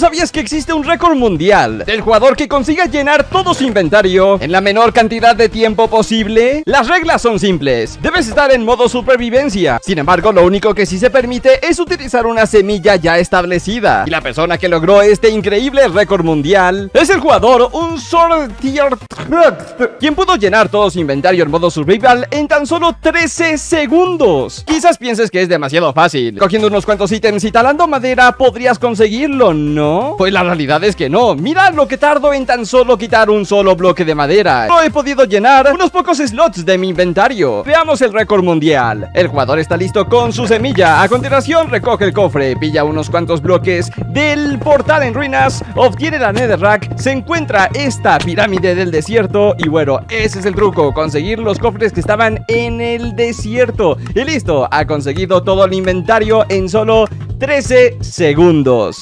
¿Sabías que existe un récord mundial del jugador que consiga llenar todo su inventario en la menor cantidad de tiempo posible? Las reglas son simples. Debes estar en modo supervivencia. Sin embargo, lo único que sí se permite es utilizar una semilla ya establecida. Y la persona que logró este increíble récord mundial es el jugador un Sortier quien pudo llenar todo su inventario en modo survival en tan solo 13 segundos. Quizás pienses que es demasiado fácil. Cogiendo unos cuantos ítems y talando madera podrías conseguirlo, ¿no? Pues la realidad es que no. Mira lo que tardo en tan solo quitar un solo bloque de madera. No he podido llenar unos pocos slots de mi inventario. Veamos el récord mundial. El jugador está listo con su semilla. A continuación recoge el cofre, pilla unos cuantos bloques del portal en ruinas, obtiene la netherrack, se encuentra esta pirámide del desierto y bueno, ese es el truco, conseguir los cofres que estaban en el desierto. Y listo, ha conseguido todo el inventario en solo 13 segundos.